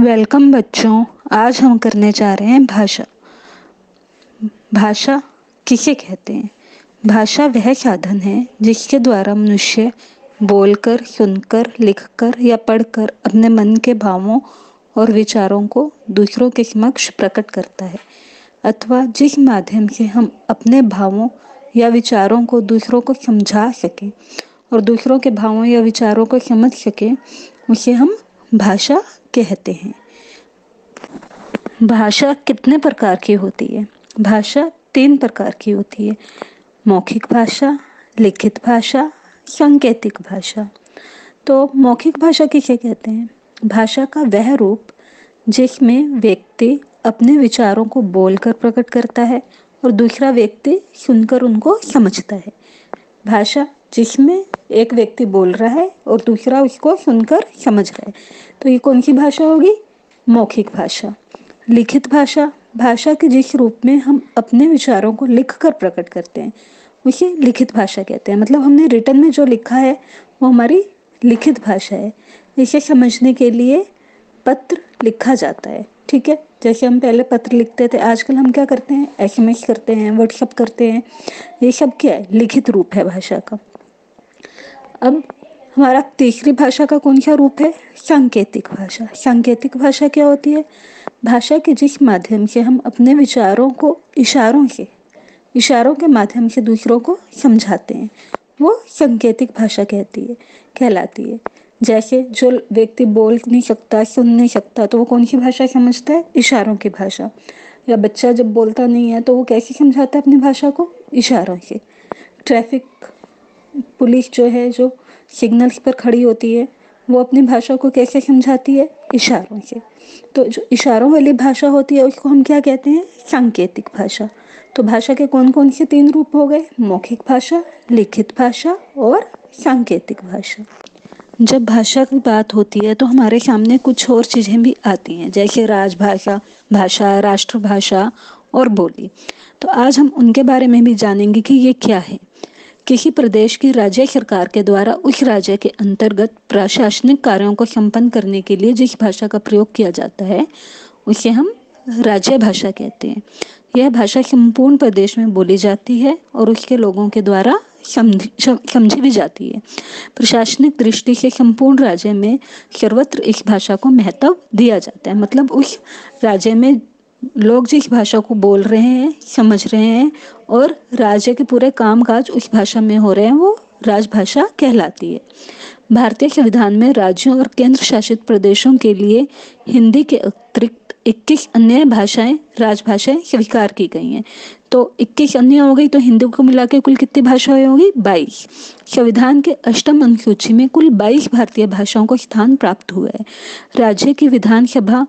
Welcome बच्चों, आज हम करने जा रहे हैं भाषा। भाषा किसे कहते हैं? भाषा वह साधन है जिसके द्वारा मनुष्य बोलकर, सुनकर, लिखकर या पढ़कर अपने मन के भावों और विचारों को दूसरों के समक्ष प्रकट करता है, अथवा जिस माध्यम से हम अपने भावों या विचारों को दूसरों को समझा सकें और दूसरों के भावों या विचारों को समझ सकें, उसे हम भाषा कहते हैं। भाषा कितने प्रकार की होती है? भाषा तीन प्रकार की होती है। मौखिक भाषा, लिखित भाषा, सांकेतिक भाषा। तो मौखिक भाषा किसे कहते हैं? भाषा का वह रूप जिसमें व्यक्ति अपने विचारों को बोलकर प्रकट करता है और दूसरा व्यक्ति सुनकर उनको समझता है। भाषा जिसमें एक व्यक्ति बोल रहा है और दूसरा उसको सुनकर समझ रहा है। तो ये कौन सी भाषा होगी? मौखिक भाषा। लिखित भाषा भाषा के जिस रूप में हम अपने विचारों को लिख कर प्रकट करते हैं, उसे लिखित भाषा कहते हैं। मतलब हमने रिटर्न में जो लिखा है, वो हमारी लिखित भाषा है। इसे समझने के लिए पत्र लिखा जाता है, ठीक है? जैसे हम पहले पत्र लिखते थे, आजकल हम क्या करते हैं? एसएमएस करते हैं व्हाट्सअप करते हैं। ये सब क्या है? लिखित रूप है भाषा का। अब हमारा तीसरी भाषा का कौन सा रूप है? सांकेतिक भाषा। सांकेतिक भाषा क्या होती है? भाषा के जिस माध्यम से हम अपने विचारों को, इशारों से इशारों के माध्यम से दूसरों को समझाते हैं, वो संकेतिक भाषा कहती है, कहलाती है। जैसे जो व्यक्ति बोल नहीं सकता, सुन नहीं सकता तो वो कौन सी भाषा समझता है? इशारों की भाषा। या बच्चा जब बोलता नहीं है तो वो कैसे समझाता है अपनी भाषा को? इशारों से। ट्रैफ़िक पुलिस जो है, जो सिग्नल्स पर खड़ी होती है वो अपनी भाषा को कैसे समझाती है? इशारों से। तो जो इशारों वाली भाषा होती है, उसको हम क्या कहते हैं? सांकेतिक भाषा। तो भाषा के कौन कौन से तीन रूप हो गए? मौखिक भाषा, लिखित भाषा और सांकेतिक भाषा। जब भाषा की बात होती है तो हमारे सामने कुछ और चीज़ें भी आती हैं, जैसे राजभाषा, भाषा, राष्ट्रभाषा और बोली। तो आज हम उनके बारे में भी जानेंगे कि ये क्या है। किसी प्रदेश की राज्य सरकार के द्वारा उस राज्य के अंतर्गत प्रशासनिक कार्यों को संपन्न करने के लिए जिस भाषा का प्रयोग किया जाता है, उसे हम राज्य भाषा कहते हैं। यह भाषा संपूर्ण प्रदेश में बोली जाती है और उसके लोगों के द्वारा समझी भी जाती है। प्रशासनिक दृष्टि से संपूर्ण राज्य में सर्वत्र इस भाषा को महत्व दिया जाता है। मतलब उस राज्य में लोग जिस भाषा को बोल रहे हैं, समझ रहे हैं और राज्य के पूरे कामकाज उस भाषा में हो रहे हैं, वो राजभाषा कहलाती है। भारतीय संविधान में राज्यों और केंद्र शासित प्रदेशों के लिए हिंदी के अतिरिक्त 21 अन्य भाषाएँ, राजभाषाएँ स्वीकार की गई हैं। तो 21 अन्य हो गई तो हिंदी को मिला के कुल कितनी भाषाएँ होगी 22 संविधान के अष्टम अनुसूची में कुल 22 भारतीय भाषाओं को स्थान प्राप्त हुआ है। राज्य की विधानसभा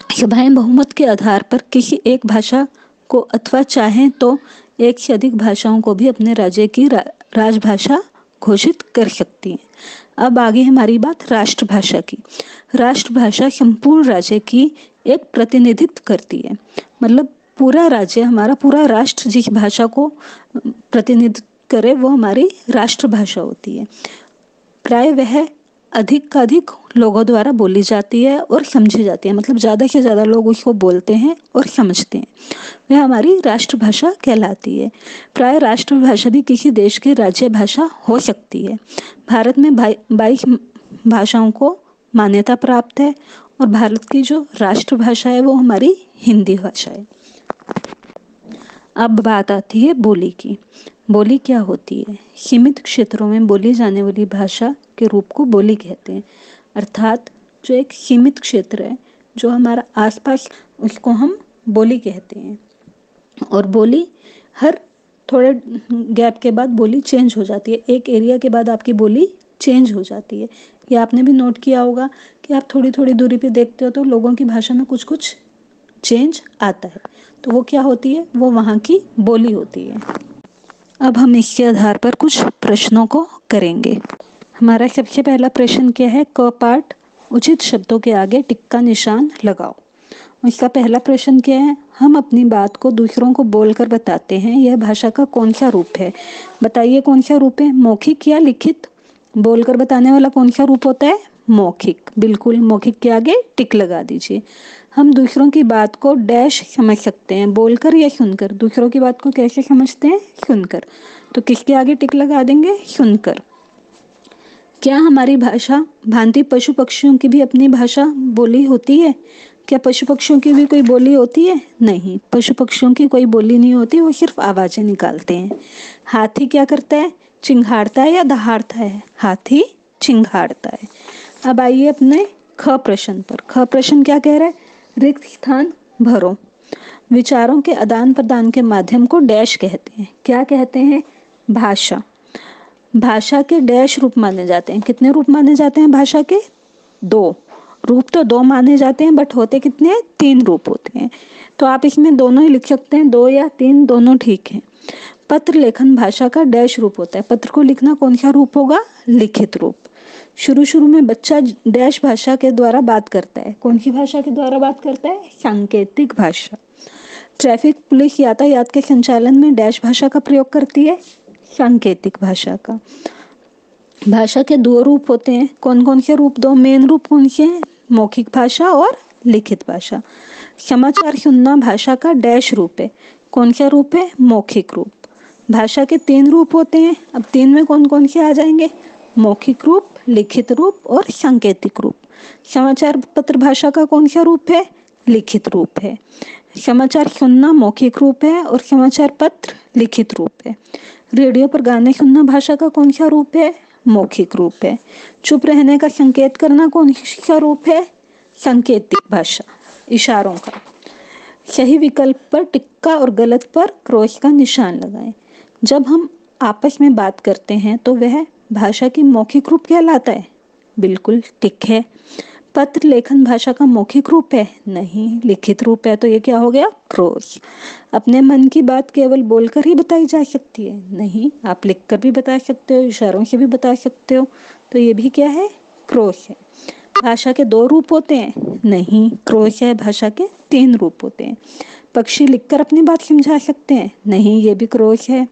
सभाएँ बहुमत के आधार पर किसी एक भाषा को अथवा चाहें तो एक से अधिक भाषाओं को भी अपने राज्य की रा, राजभाषा घोषित कर सकती हैं। अब आगे हमारी बात राष्ट्रभाषा की। राष्ट्रभाषा संपूर्ण राज्य की एक प्रतिनिधित्व करती है। मतलब पूरा राज्य हमारा पूरा राष्ट्र जिस भाषा को प्रतिनिधित्व करे वो हमारी राष्ट्रभाषा होती है। प्राय वह अधिक का अधिक लोगों द्वारा बोली जाती है और समझी जाती है। मतलब ज़्यादा से ज़्यादा लोग उसको बोलते हैं और समझते हैं। वह हमारी राष्ट्रभाषा कहलाती है। प्राय राष्ट्रभाषा भी किसी देश की राज्य भाषा हो सकती है। भारत में बाईस भाषाओं को मान्यता प्राप्त है और भारत की जो राष्ट्रभाषा है वो हमारी हिंदी भाषा है। अब बात आती है बोली की। बोली क्या होती है? सीमित क्षेत्रों में बोली जाने वाली भाषा के रूप को बोली कहते हैं। अर्थात जो एक सीमित क्षेत्र है, जो हमारा आसपास, उसको हम बोली कहते हैं। और बोली हर थोड़े गैप के बाद बोली चेंज हो जाती है। एक एरिया के बाद आपकी बोली चेंज हो जाती है। ये आपने भी नोट किया होगा कि आप थोड़ी थोड़ी दूरी पे देखते हो तो लोगों की भाषा में कुछ कुछ चेंज आता है। तो वो क्या होती है? वो वहाँ की बोली होती है। अब हम इसके आधार पर कुछ प्रश्नों को करेंगे। हमारा सबसे पहला प्रश्न क्या है? क पार्ट, उचित शब्दों के आगे टिक्का निशान लगाओ। इसका पहला प्रश्न क्या है? हम अपनी बात को दूसरों को बोलकर बताते हैं, यह भाषा का कौन सा रूप है? बताइए कौन सा रूप है? मौखिक या लिखित? बोलकर बताने वाला कौन सा रूप होता है? मौखिक, बिल्कुल मौखिक के आगे टिक लगा दीजिए। हम दूसरों की बात को डैश समझ सकते हैं, बोलकर या सुनकर। दूसरों की बात को कैसे समझते हैं? सुनकर। तो किसके आगे टिक लगा देंगे? सुनकर। क्या हमारी भाषा, भांति पशु पक्षियों की भी अपनी भाषा बोली होती है? क्या पशु पक्षियों की भी कोई बोली होती है? नहीं। पशु पक्षियों की कोई बोली नहीं होती, वो सिर्फ़ आवाज़ें निकालते हैं। हाथी क्या करता है? चिंघाड़ता है या दहाड़ता है? हाथी चिंघाड़ता है। अब आइए अपने ख प्रश्न पर। ख प्रश्न क्या कह रहा है? रिक्त स्थान भरो। विचारों के आदान प्रदान के माध्यम को डैश कहते हैं। क्या कहते हैं? भाषा। भाषा के डैश रूप माने जाते हैं। कितने रूप माने जाते हैं भाषा के? दो। रूप तो दो माने जाते हैं, बट होते कितने तीन रूप होते हैं। तो आप इसमें दोनों ही लिख सकते हैं। दो या तीन, दोनों ठीक है। पत्र लेखन भाषा का डैश रूप होता है। पत्र को लिखना कौन सा रूप होगा? लिखित रूप। शुरू शुरू में बच्चा डैश भाषा के द्वारा बात करता है। कौन सी भाषा के द्वारा बात करता है? सांकेतिक भाषा। ट्रैफ़िक पुलिस यातायात के संचालन में डैश भाषा का प्रयोग करती है। सांकेतिक भाषा का। भाषा के दो रूप होते हैं। कौन कौन से रूप? दो मेन रूप कौन से हैं? मौखिक भाषा और लिखित भाषा। समाचार सुनना भाषा का डैश रूप है। कौन सा रूप है? मौखिक रूप। भाषा के तीन रूप होते हैं। अब तीन में कौन कौन से आ जाएँगे? मौखिक रूप लिखित रूप और सांकेतिक रूप। समाचार पत्र भाषा का कौन सा रूप है? लिखित रूप है। समाचार सुनना मौखिक रूप है और समाचार पत्र लिखित रूप है। रेडियो पर गाने सुनना भाषा का कौन सा रूप है? मौखिक रूप है। चुप रहने का संकेत करना कौन सा रूप है? संकेतिक भाषा, इशारों का। सही विकल्प पर टिक्का और गलत पर क्रॉस का निशान लगाएँ। जब हम आपस में बात करते हैं तो वह भाषा की मौखिक रूप कहलाता है। बिल्कुल टिक है। पत्र लेखन भाषा का मौखिक रूप है, नहीं लिखित रूप है तो ये क्या हो गया? क्रोश अपने मन की बात केवल बोलकर ही बताई जा सकती है, नहीं, आप लिखकर भी बता सकते हो, इशारों से भी बता सकते हो तो ये भी क्या है? क्रोश है। भाषा के दो रूप होते हैं, नहीं क्रोश है, भाषा के तीन रूप होते हैं। पक्षी लिखकर अपनी बात समझा सकते हैं, नहीं, ये भी क्रोश है।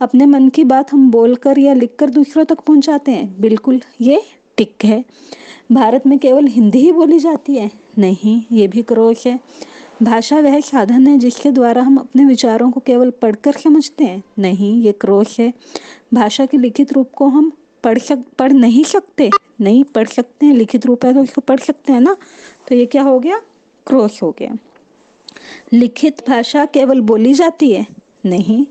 अपने मन की बात हम बोलकर या लिखकर दूसरों तक पहुंचाते हैं। बिल्कुल, ये टिक है। भारत में केवल हिंदी ही बोली जाती है। नहीं, ये भी क्रोश है। भाषा वह साधन है जिसके द्वारा हम अपने विचारों को केवल पढ़कर समझते हैं। नहीं, ये क्रोश है। भाषा के लिखित रूप को हम पढ़ सक, पढ़ नहीं सकते। नहीं, पढ़ सकते हैं। लिखित रूप है तो इसको पढ़ सकते हैं ना? तो ये क्या हो गया? क्रोश हो गया। लिखित भाषा केवल बोली जाती है। नहीं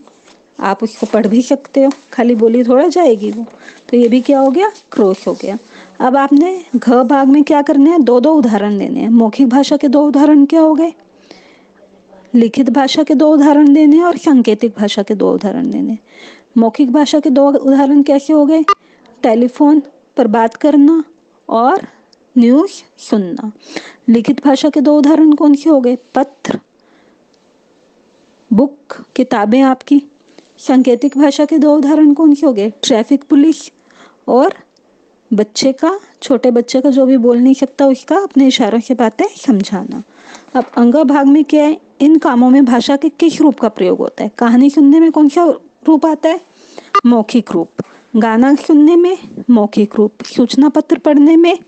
आप उसको पढ़ भी सकते हो। खाली बोली थोड़ा जाएगी वो। तो ये भी क्या हो गया? क्रोश हो गया। अब आपने घ भाग में क्या करने हैं? दो दो उदाहरण देने हैं। मौखिक भाषा के दो उदाहरण क्या हो गए? लिखित भाषा के दो उदाहरण देने और सांकेतिक भाषा के दो उदाहरण देने मौखिक भाषा के दो उदाहरण कैसे हो गए? टेलीफोन पर बात करना और न्यूज़ सुनना। लिखित भाषा के दो उदाहरण कौन से हो गए? पत्र। बुक, किताबें आपकी। सांकेतिक भाषा के दो उदाहरण कौन से हो गए? ट्रैफ़िक पुलिस और बच्चे का, छोटे बच्चे का जो भी बोल नहीं सकता उसका अपने इशारों से बातें समझाना। अब अंगा भाग में क्या है? इन कामों में भाषा के किस रूप का प्रयोग होता है? कहानी सुनने में कौन सा रूप आता है? मौखिक रूप। गाना सुनने में मौखिक रूप। सूचना पत्र पढ़ने में।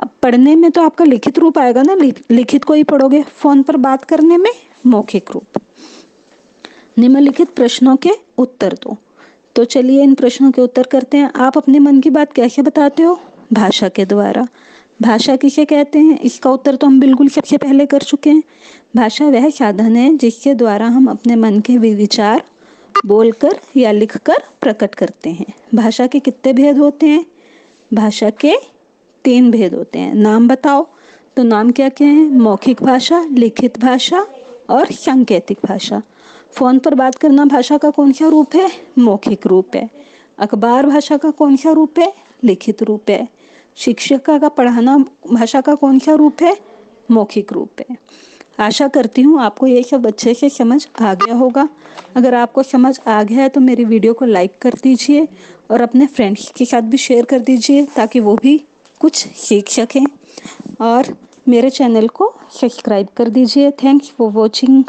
अब पढ़ने में तो आपका लिखित रूप आएगा ना? लिखित को ही पढ़ोगे। फ़ोन पर बात करने में मौखिक रूप। निम्नलिखित प्रश्नों के उत्तर दो। तो चलिए इन प्रश्नों के उत्तर करते हैं। आप अपने मन की बात कैसे बताते हो? भाषा के द्वारा। भाषा किसे कहते हैं? इसका उत्तर तो हम बिल्कुल सबसे पहले कर चुके हैं। भाषा वह साधन है जिसके द्वारा हम अपने मन के विचार बोलकर या लिखकर प्रकट करते हैं। भाषा के कितने भेद होते हैं? भाषा के तीन भेद होते हैं। नाम बताओ। तो नाम क्या क्या है? मौखिक भाषा, लिखित भाषा और सांकेतिक भाषा। फ़ोन पर बात करना भाषा का कौन सा रूप है? मौखिक रूप है। अखबार भाषा का कौन सा रूप है? लिखित रूप है। शिक्षिका का पढ़ाना भाषा का कौन सा रूप है? मौखिक रूप है। आशा करती हूँ आपको ये सब अच्छे से समझ आ गया होगा। अगर आपको समझ आ गया है तो मेरी वीडियो को लाइक कर दीजिए और अपने फ्रेंड्स के साथ भी शेयर कर दीजिए ताकि वो भी कुछ सीख सकें। और मेरे चैनल को सब्सक्राइब कर दीजिए। Thanks for watching.